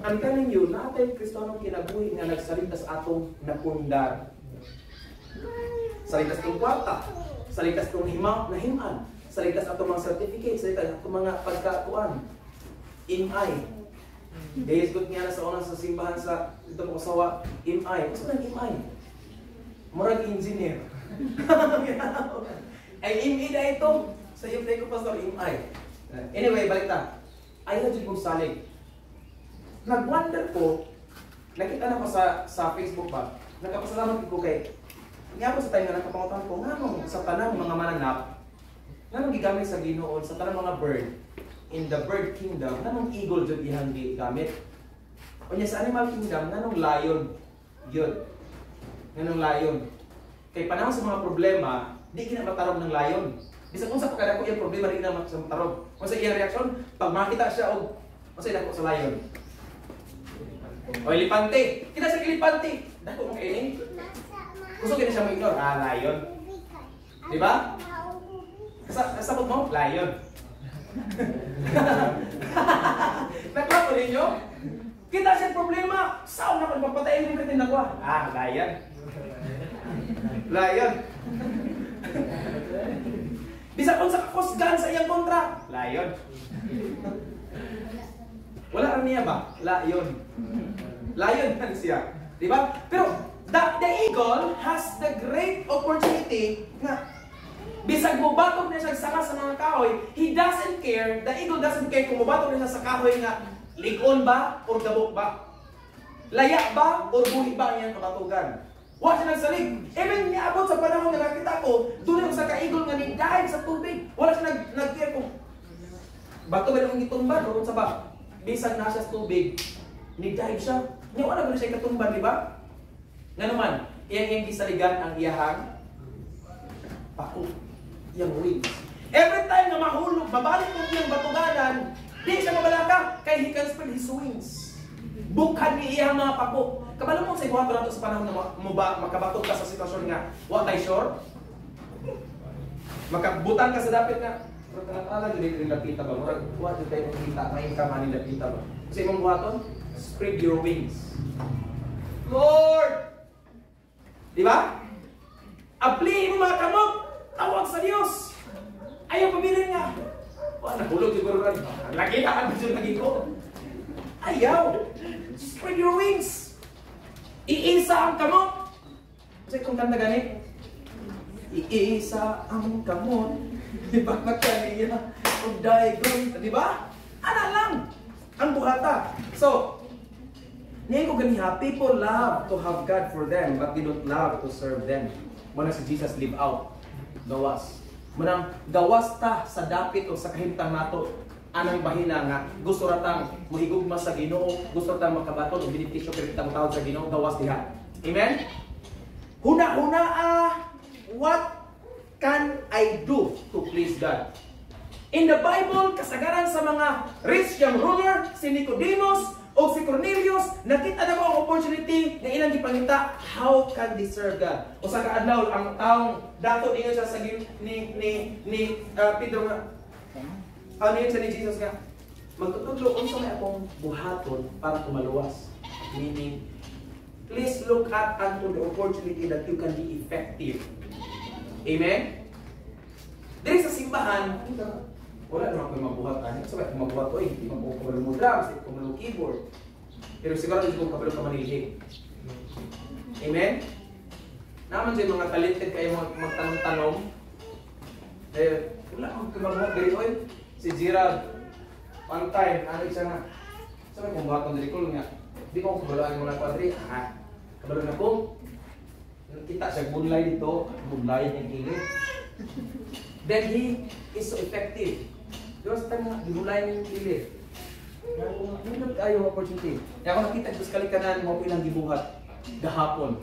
I'm telling you, natay Kristiyanong kinabuhi nga nagsalita sa atong napundar. Salitas tong kwarta, salitas tong himaw na himan, salitas atong mga certificate, salitas atong mga pagkatuan. Imay. Dahil good nga na sa unang sa simbahan sa dito ko sawa, imay. Gusto nang imay? Murag engineer. Ay imay na ito. Sa iyo ko pastor imay. Anyway, balik ta. Ayaw dyan kong salig. Nag-wonder ko, nakita na ko sa sa Facebook ba, nagkapasalamat ko kay nga ko sa time na nakapangutan ko, nga nung sa tanang mga mananap, nga nung gigamit sa Ginoo sa tanang mga bird, in the bird kingdom, nga nung eagle jud ihang gigamit. O niya sa animal kingdom, nga lion, yun. Nga lion. Kay panahon sa mga problema, di kinamatarog ng lion. Bisag kung sa pagkada yung problema rin naman sa matarog. Kung sa iyang reaksyon, pag makita siya og masay dako sa lion. O elipante, kita sa elipante, dako mo kainin. Gusto kina siya mag-ignore, ah, lion. Di ba? Sa sabot mo, lion. Naklapo ninyo? Kita siya problema, saan na magpapatayin mo natin nakuha? Ah, lion. Lion. Bisa kung sa kakusgan sa iyang kontra, lion. Wala ang niya ba? Lion. Lion man siya. Di ba? Pero the, the eagle has the great opportunity nga bisag mo batog niya siya saka sa mga kahoy, he doesn't care, the eagle doesn't care kung mubatog niya siya sa kahoy nga ligon ba or dabok ba. Laya ba or buhi ba niyang kabatugan. Wa siya nagsalig. Even niabot sa panahon nga nakita ko, doon sa ka-eagle nga ni dive sa tubig. Wala siya nag nag-care kung bato ba nang gitumba doon sa ba. Bisag na siya sa tubig, ni dive siya. Niya wala ba siya katumba, di ba? Nga naman, iyang iyang gisaligan ang iyahang pako, iyang wings. Every time na mahulog, babalik mo iyang batuganan, di siya mabalaka, kay he can spread his wings. Bukhan ni iyang mga pako. Kabalo mo sa ibuhato nato sa panahon na mo ba makabatok ka sa sitwasyon nga wa tay sure? Makabutan ka sa dapit nga ala gid diri lapita ba murag wa jud tayo kita may ka man lapita ba. Sa imong buhaton, spread your wings. Lord! Di ba? Apply mo mga kamot, tawag sa Dios. Ayaw pabilin nga. Wa nahulog siguro ran. Lagi na kan jud lagi ko. Ayaw. Spread your wings. Iisa ang kamot. Kasi kung kanta gani, Iisa ang kamot. Di ba magkaniya? Kung daigong, di ba? Ana lang ang buhata. So, niya ko ganiha, people love to have God for them, but they don't love to serve them. Muna si Jesus live out. Gawas. Munang gawas ta sa dapit o sa kahimtang nato anang bahina nga gusto ratang muhigugma sa Ginoo, gusto ratang makabaton og benepisyo kay kitang tawag sa Ginoo, gawas diha. Amen. Huna-huna ah, what can I do to please God? In the Bible, kasagaran sa mga rich young ruler, si Nicodemus o si Cornelius, nakita na ko ang opportunity na ilang gipangita, how can they serve God? O sa kaadlaw, ang taong dato niya siya sa ni ni ni, uh, Pedro ano yun sa ni Jesus nga, magtutudlo unsa may akong buhaton para kumaluwas. Meaning, please look at unto the opportunity that you can be effective. Amen? Dili sa simbahan, wala naman ko mabuhat ani. So, kung mabuhat ko, hindi mo ko kabalo mo drums, hindi ko kabalo keyboard. Pero siguro hindi ko kabalo ka manilhig. Amen? Naman dyan mga talented kayo mag magtanong-tanong. Eh, wala akong kumabuhat diri oy. Si Gerald, one time, ano siya nga, sabi kong buhaton diri ko nga, di ko kabalo ang mga kwadri, ha? Kabalo na ko. Kita siya bunlay dito, bunlay niya gilid. Then he is so effective. Pero sa time nga, gihulay niya yung gilid. Nindot kayo opportunity. Kaya ako nakita sa kalikanan mo ilang gibuhat gahapon.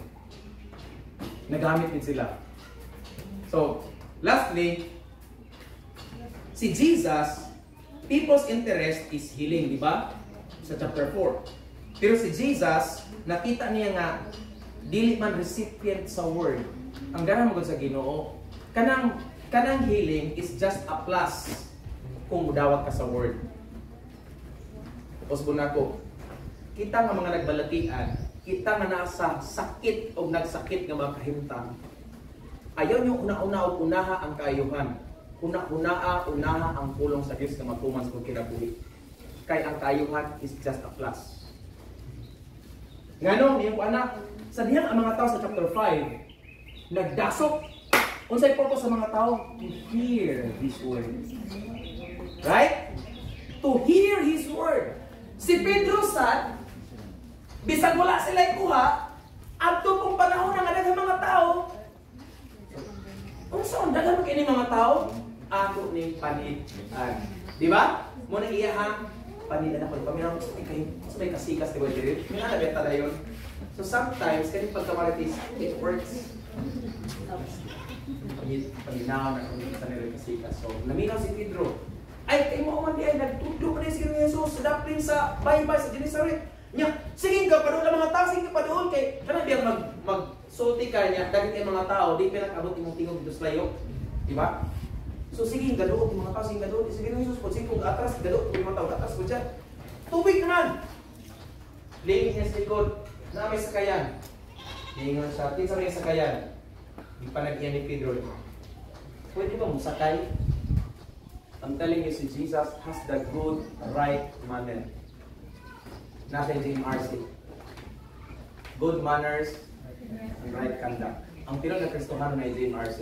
Nagamit din sila. So, lastly, si Jesus, people's interest is healing, di ba? Sa chapter 4. Pero si Jesus, nakita niya nga, dili man recipient sa word. Ang ganang mo sa Ginoo, kanang kanang healing is just a plus kung mudawat ka sa word. Tapos po na ko. kita nga mga nagbalatian, kita nga nasa sakit o nagsakit nga mga kahimtang, ayaw nyo una-una o unaha ang kayuhan. Una-una unaha ang pulong sa Diyos nga matuman sa kinabuhi. Kay ang kayuhan is just a plus. Ngano, yung anak, sa diyang ang mga tao sa chapter 5, nagdasok. Unsay purpose sa mga tao? To hear His word. Right? To hear His word. Si Pedro sad, bisag wala sila ikuha, adto pong panahon nga daghang mga tao, unsa ang daghang kini mga tao? Ako ning panitan. Di ba? Mo na iya ha panitan ako. Paminaw ay kay sa may kasikas di ba? May ana beta dayon. So sometimes kani pagkamaritis, it works. Paminaw na kung sa nila kasikas. So naminaw si Pedro. Ay kay mo man di ay nagtudlo man si Jesus sa daplin sa baybay sa Gennesaret. Nya, sige ka pa doon mga tao, sige ka pa doon kay kana biya mag mag sulti ka niya dagit mga tao, di pinakabot imong tingog dito sa layo. Di ba? So sige, galuot mga tao, sige galuot. Sige nung Jesus, kung sige atras, galuot mga tao, atras ko dyan. Tubig naman! Lingin niya sa likod, na may sakayan. Lingon siya, tinsa may sakayan. Di pa nag ni Pedro. Pwede ba mong sakay? I'm telling you, si Jesus has the good, right manner. Nasa yung RC. Good manners and right conduct. Ang tiro na Kristohano na yung RC.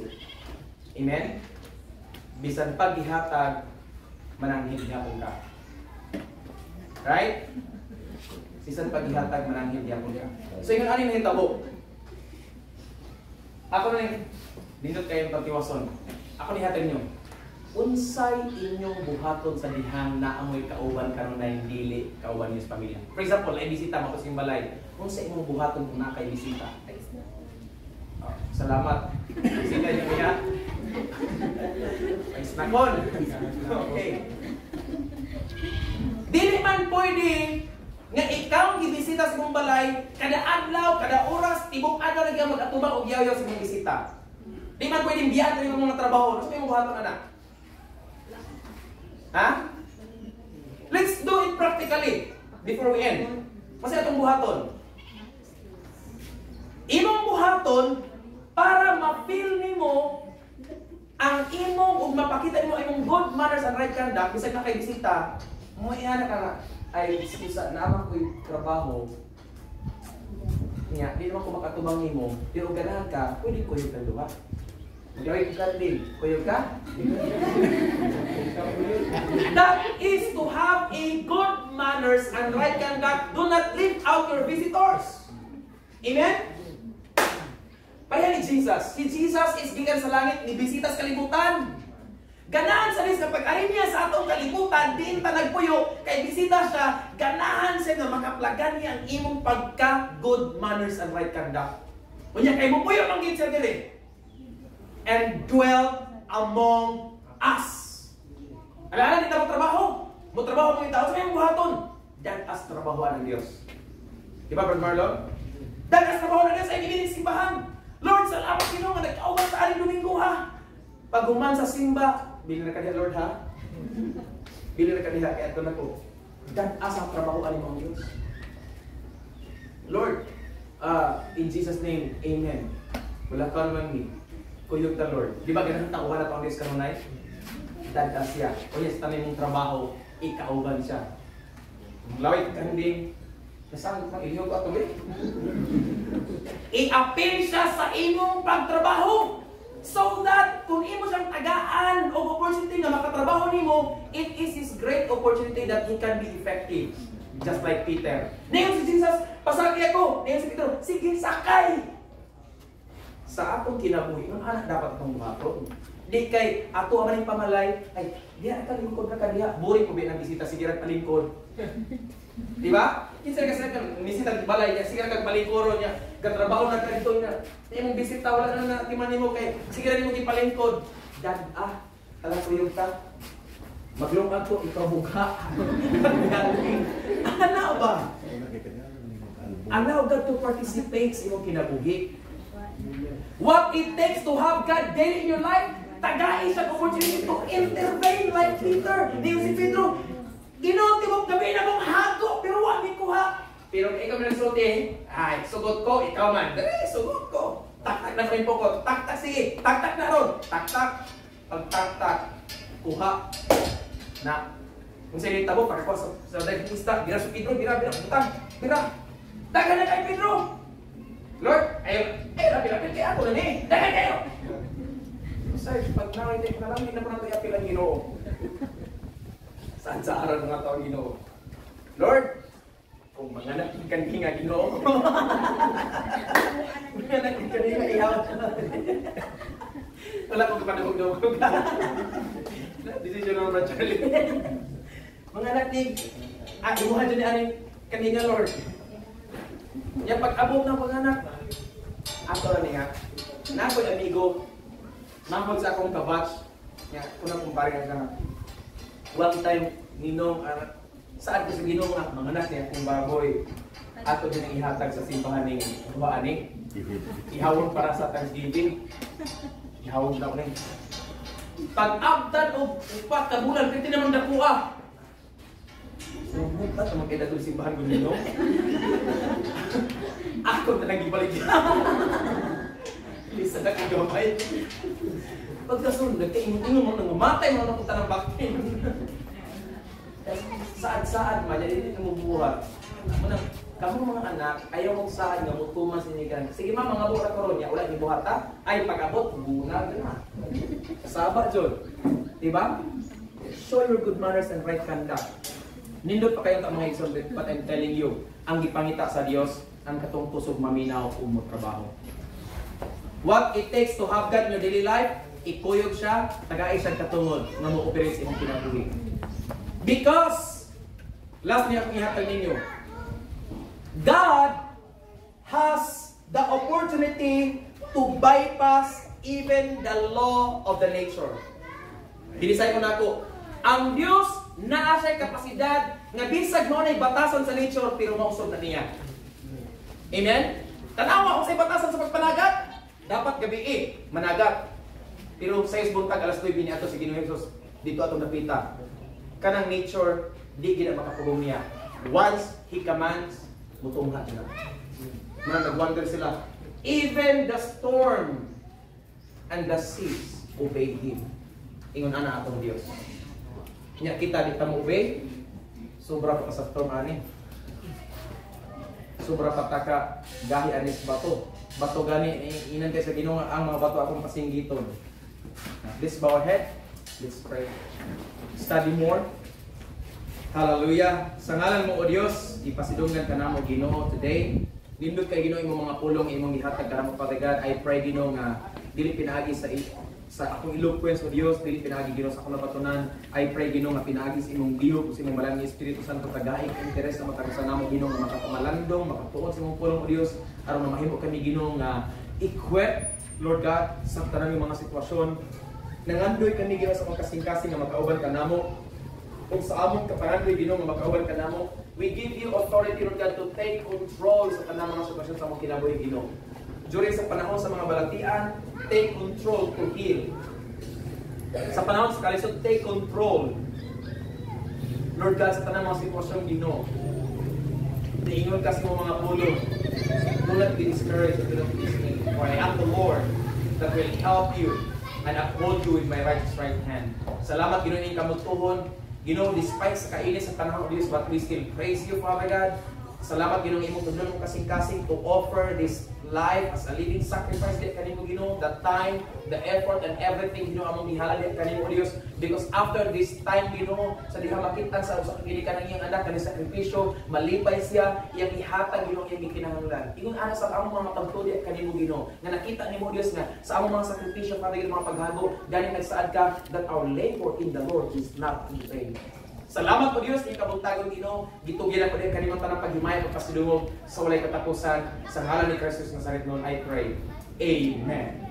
Amen? Bisan paghihatag mananghid gyapon ka. Right? Bisan paghihatag mananghid gyapon ka. So ingon ani nahitabo. Ako na ni dindot kayo pagtiwason. Ako ni hatag nyo. Unsay inyong buhaton sa dihang na amoy kauban karon na dili kauban niyo sa pamilya. For example, ay bisita mo sa balay. Unsay imong buhaton kung na kay bisita? Oh, salamat. Bisita niyo niya. Ay, snakon. Okay. Dili man pwede nga ikaw gibisita sa mong balay kada adlaw, kada oras, tibok adlaw na gyud magatubang og yaw sa mong bisita. Di man pwede biyan sa mga trabaho. Ano sa imong buhaton anak? Ha? Let's do it practically before we end. Kasi atong buhaton. Imong buhaton para ma-feel nimo ang imong ug mapakita mo imong good manners and right conduct bisag na kay bisita mo iyan ka na ay excuse na naman ko'y trabaho niya di naman ko makatubang nimo pero ganahan ka pwede ko yung kaluha Gawin ka din. Kuyo ka? That is to have a good manners and right conduct. Do not leave out your visitors. Amen? Pareha ni Jesus. Si Jesus is gikan sa langit, ni bisita sa kalibutan. Ganahan sa ris kapag ari niya sa atong kalibutan, diin ta nagpuyo, kay bisita siya, ganahan siya nga makaplagan niya ang imong pagka good manners and right conduct. Unya kay mo puyo lang gid siya diri. And dwell among us. Alala kita mo trabaho. Mo trabaho mo tao sa imong buhaton. Dan as trabahoan ng Dios. Di ba, Brother Marlon? Dan as trabahoan ng Dios ay simbahan. Lord, salamat Ginoo nga nagkauban sa aling Domingo ha. Pag human sa simba, bili na kaniya Lord ha. Bili na kaniya kaya ito na ko. Dan as ang trabaho aling mga Diyos. Lord, uh, in Jesus name, Amen. Wala ka naman ni. Kuyog ta Lord. Di ba ganun tauhan na pang Diyos kanunay? As siya. O yes, tanay mong trabaho, ikauban siya. Lawit ka hindi, Nasaan ka? Iyo ko ato eh. I-appeal siya sa imong pagtrabaho. So that kung imo siyang tagaan o opportunity na makatrabaho nimo, it is his great opportunity that he can be effective. Just like Peter. Ngayon si Jesus, pasakay ako. Ngayon si Peter, sige sakay. Sa atong kinabuhi, ng anak dapat itong buhaton. Di kay ato yung pamalay, ay, diya ka lingkod na ka diya. Buri ko ba ng bisita, sige palingkod. Di ba? Kinsa ka sa kan bisita balay niya, sige kag balingkoro niya, gatrabaho na kadto niya. Di mong bisita wala na na timan nimo kay sige rin mo gipalingkod. Dad ah, alam ko yung ta. Maglungag ko ikaw buka. Ana ba? Allow God to participate sa imong kinabuhi. What it takes to have God daily in your life, tagay siya opportunity to intervene like Peter. Di si Pedro, Ginoo tibok gabi na mong hago pero wa mi kuha. Pero ikaw man nagsulti, ay, sugot ko, ikaw man. Dali, sugot ko. Tak-tak na rin po ko. Tak-tak, sige. Tak-tak na ron. Tak-tak. Pag tak-tak, kuha. Na. Kung sa inyo tabo, pagkakuha sa, sa daging isda, bira sa Pedro, bira, bira, butang, bira. Dagan na kay Pedro. Lord, ayaw, eh, rabi, rabi, kaya ako na ni. Dagan kayo. Say, pag nakita ko na lang, hindi na po natin apil ang ginoo. Saan sa araw mga tao ginoo? Lord, kung mga nakikandi nga ginoo, mga nakikandi nga ihaw. Wala kong kapanagog-dugog. Decision ng Brad Charlie. mga nakik, ah, imuha dyan ni Ani, kanina Lord. Yan pag-abot ng panganak, ato na niya, na ako'y amigo, Mangkod sa akong kabatch, nga, kung nang kumpare nga one time, ninong, uh, saan ko sa ginong nga, mga anak niya, kung baboy, ato din ang ihatag sa simbahan ng Huwaani. Ihawon para sa Thanksgiving. Ihawon daw rin. Pag-abdan o upat ka bulan, pwede naman dakuha. So, buta sa mga kailan simbahan ko ninong. Ako na nang ibalik Isa na kagamay. Pagkasunod, nagkaingon-ingon mo nang mamatay mo na punta ng baktin. Saan-saan man, yan namubuhat. Munang, kamu mga anak, ayaw mong saan nga mutuman sinigan. Sige ma, mga buhat ko ron, wala ni buhat ha. Ay, pag-abot, bunag na. Saba, John. Diba? Show your good manners and right conduct. Nindot pa kayo mga exorbitant, but I'm telling you, ang gipangita sa Dios, ang katong kusog maminaw mo trabaho. What it takes to have God in your daily life, ikuyog siya, tagaay siya katungod nga mo operate sa imong kinabuhi. Because, last niya akong ihatag ninyo, God has the opportunity to bypass even the law of the nature. Binisay ko na ako, ang Diyos naa siya kapasidad nga bisag mo na batasan sa nature pero mausog na niya. Amen? Tanawa kung sa batasan sa pagpanagat, dapat gabi eh, managat. Pero sa buntag alas 9 ni ato si Ginoong Jesus, dito atong napita. Kanang nature, di gina makapugong niya. Once He commands, mutungha na. Mga nag-wonder sila. Even the storm and the seas obeyed Him. Ingon ana atong Dios. Nya kita di ta mo obey, sobra pa sa storm ani. Sobra pa ta ka gahi anis bato bato gani inan kay sa Ginoo ang mga bato akong pasinggiton. Let's bow our head. Let's pray. Study more. Hallelujah. Sa ngalan mo o Dios, ipasidunggan ka namo Ginoo today. Nindot kay Ginoo imong mga pulong imong gihatag kanamo Father God. I pray Ginoo nga dili pinaagi sa sa akong eloquence o Dios dili pinaagi Ginoo sa akong nabatunan. I pray Ginoo nga pinaagi sa imong diho sa imong malang Espiritu Santo tagaig interes sa matag sa namo Ginoo nga makapamalandong, makatuon sa imong pulong o Dios aron na mahimo kami Ginoo nga equip Lord God sa tanang mga sitwasyon nangandoy kami Ginoo sa pagkasing-kasing nga makauban kanamo kung sa among kaparandoy Ginoo nga makauban kanamo we give you authority Lord God to take control sa tanang mga sitwasyon sa among kinabuhi Ginoo. During sa panahon sa mga balatian take control to heal. Sa panahon sa kalisod take control. Lord God sa tanang mga sitwasyon Ginoo Niingon kasi mo mga pulo. Do not be discouraged do not be dismayed for I am the Lord that will help you and uphold you with my righteous right hand. Salamat Ginoo ning kamutuhon. Ginoo despite sa kainis sa tanang Diyos but we still praise you Father God. Salamat Ginoo imong tudlon mo kasing-kasing to offer this life as a living sacrifice di kanimo Ginoo the time the effort and everything Ginoo among gihalal di kanimo Dios because after this time Ginoo sa diha makitan sa usa ka ginikanan iyang anak kani sakripisyo malipay siya iyang ihatag Ginoo iyang gikinahanglan ingon ana sa among mga pagtudi kanimo Ginoo nga nakita nimo Dios nga sa among mga sakripisyo para mga paghago gani nagsaad ka that our labor in the Lord is not in vain Salamat po Diyos, ni kabuntagon Ginoo. Gitugyan ako din kanimong tanang paghimay at pasidungog sa walay katapusan. Sa ngalan ni Christus Nazaret noon, I pray. Amen.